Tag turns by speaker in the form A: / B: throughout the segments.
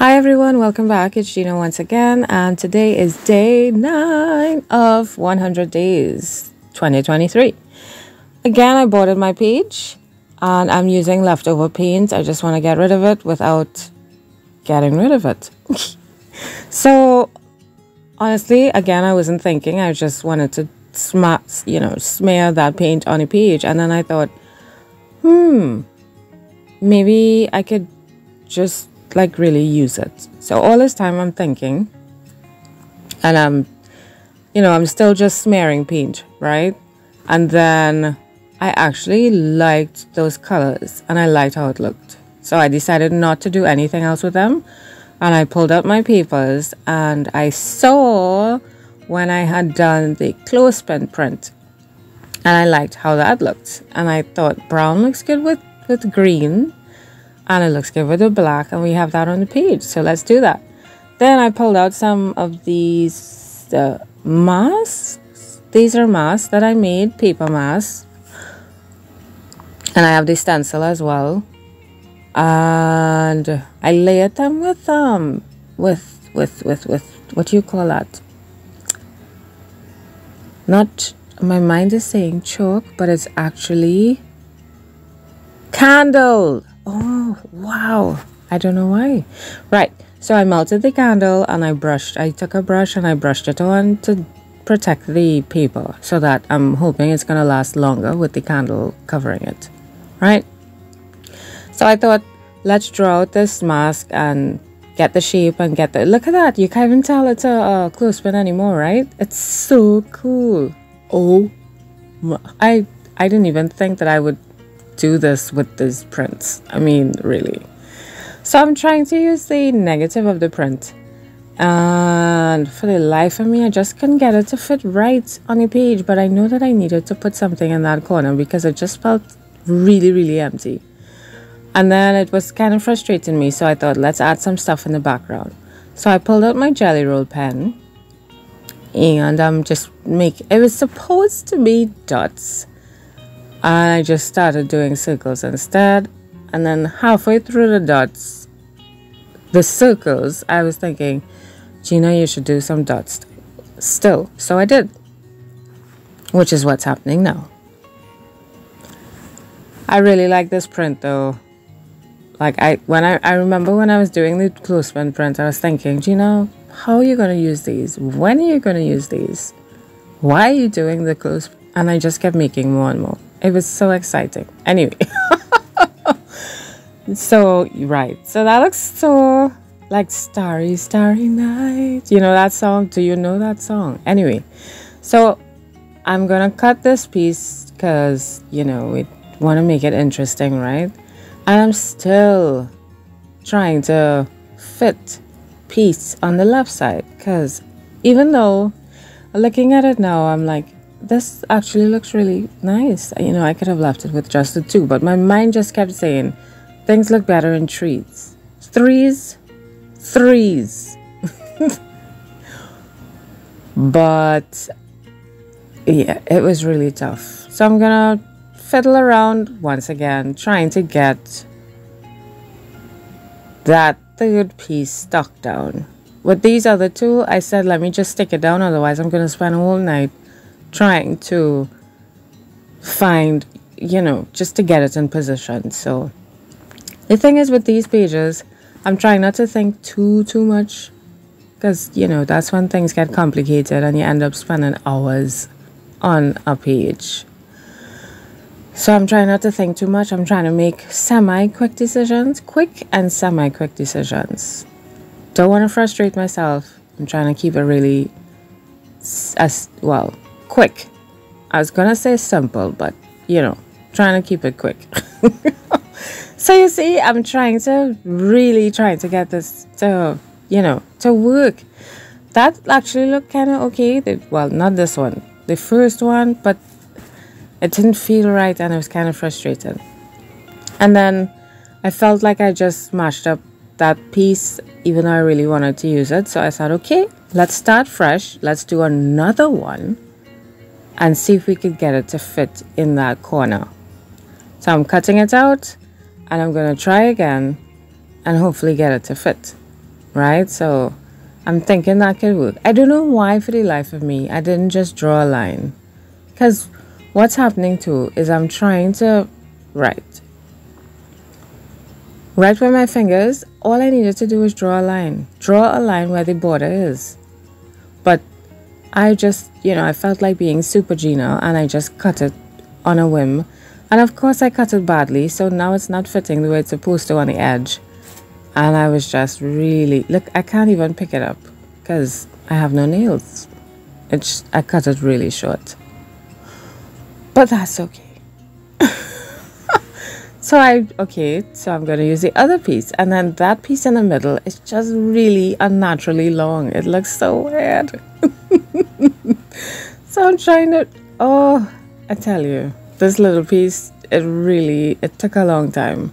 A: Hi everyone, welcome back. It's Gina once again, and today is day 9 of 100 days 2023. Again, I boarded my page and I'm using leftover paint. I just want to get rid of it without getting rid of it. so, honestly, again, I wasn't thinking. I just wanted to sma- you know, smear that paint on a page, and then I thought, hmm, maybe I could just like really use it. So all this time I'm thinking, and I'm, you know, I'm still just smearing paint, right? And then I actually liked those colors and I liked how it looked. So I decided not to do anything else with them. And I pulled out my papers and I saw when I had done the clothespin print. And I liked how that looked. And I thought brown looks good with, with green and it looks good with the black and we have that on the page so let's do that. Then I pulled out some of these uh, masks. These are masks that I made paper masks. And I have the stencil as well. And I layered them with um with with with with what do you call that? Not my mind is saying chalk but it's actually candle Oh, wow. I don't know why. Right. So I melted the candle and I brushed. I took a brush and I brushed it on to protect the paper so that I'm hoping it's going to last longer with the candle covering it. Right? So I thought, let's draw out this mask and get the shape and get the. Look at that. You can't even tell it's a, a clothespin anymore, right? It's so cool. Oh, I I didn't even think that I would do this with these prints. I mean, really. So I'm trying to use the negative of the print. And for the life of me, I just couldn't get it to fit right on a page. But I know that I needed to put something in that corner because it just felt really, really empty. And then it was kind of frustrating me. So I thought, let's add some stuff in the background. So I pulled out my Gelly Roll pen and I'm just make it was supposed to be dots I just started doing circles instead. And then halfway through the dots, the circles, I was thinking, Gina, you should do some dots still. So I did, which is what's happening now. I really like this print though. Like I when I, I remember when I was doing the clothespin print, I was thinking, Gina, how are you gonna use these? When are you gonna use these? Why are you doing the clothes? And I just kept making more and more. It was so exciting. Anyway. so, right. So that looks so like Starry, Starry Night. You know that song? Do you know that song? Anyway. So I'm going to cut this piece because, you know, we want to make it interesting, right? And I'm still trying to fit piece on the left side because even though looking at it now, I'm like, this actually looks really nice. You know, I could have left it with just the two, but my mind just kept saying things look better in threes. Threes, threes. but yeah, it was really tough. So I'm gonna fiddle around once again, trying to get that third piece stuck down. With these other two, I said, let me just stick it down, otherwise, I'm gonna spend a whole night trying to find, you know, just to get it in position. So the thing is with these pages, I'm trying not to think too, too much because, you know, that's when things get complicated and you end up spending hours on a page. So I'm trying not to think too much. I'm trying to make semi quick decisions, quick and semi quick decisions. Don't want to frustrate myself. I'm trying to keep it really as well quick. I was gonna say simple, but you know, trying to keep it quick. so you see, I'm trying to really trying to get this to you know to work. That actually looked kind of okay. well, not this one, the first one, but it didn't feel right, and I was kind of frustrated. And then I felt like I just smashed up that piece, even though I really wanted to use it. So I said, okay, let's start fresh. Let's do another one and see if we could get it to fit in that corner. So I'm cutting it out and I'm going to try again and hopefully get it to fit. right? So I'm thinking that could work. I don't know why, for the life of me, I didn't just draw a line. Because what's happening too is I'm trying to write. Write with my fingers, all I needed to do was draw a line. Draw a line where the border is. But I just, you know, I felt like being super Gina and I just cut it on a whim. And of course, I cut it badly, so now it's not fitting the way it's supposed to on the edge. And I was just really, look, I can't even pick it up because I have no nails. It's, I cut it really short. But that's okay. So I, okay, so I'm going to use the other piece. And then that piece in the middle is just really unnaturally long. It looks so weird. so I'm trying to, oh, I tell you, this little piece, it really, it took a long time.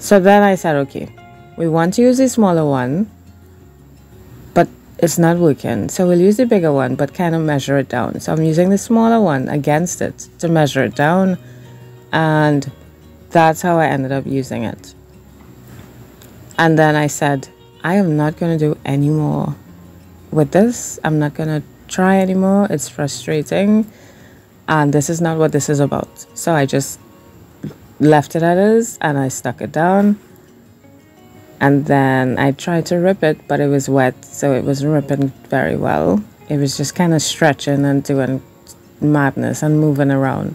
A: So then I said, okay, we want to use the smaller one, but it's not working. So we'll use the bigger one, but kind of measure it down. So I'm using the smaller one against it to measure it down. And that's how I ended up using it. And then I said, I am not going to do any more with this. I'm not going to try anymore. It's frustrating. And this is not what this is about. So I just left it as is and I stuck it down. And then I tried to rip it, but it was wet, so it was ripping very well. It was just kind of stretching and doing madness and moving around.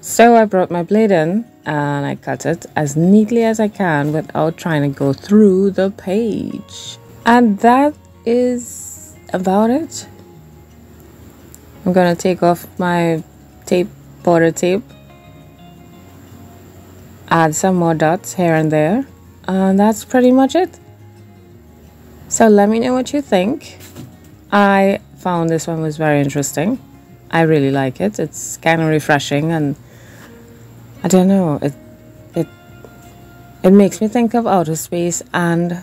A: So I brought my blade in and I cut it as neatly as I can without trying to go through the page. And that is about it. I'm gonna take off my tape, border tape, add some more dots here and there, and that's pretty much it. So let me know what you think. I found this one was very interesting. I really like it. It's kind of refreshing and I don't know, it it it makes me think of outer space and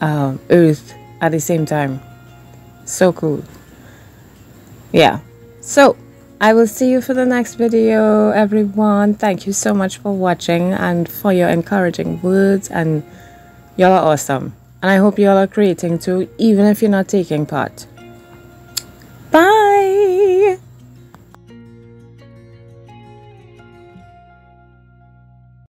A: uh, Earth at the same time. So cool. Yeah. So, I will see you for the next video, everyone. Thank you so much for watching and for your encouraging words. And y'all are awesome. And I hope y'all are creating too, even if you're not taking part.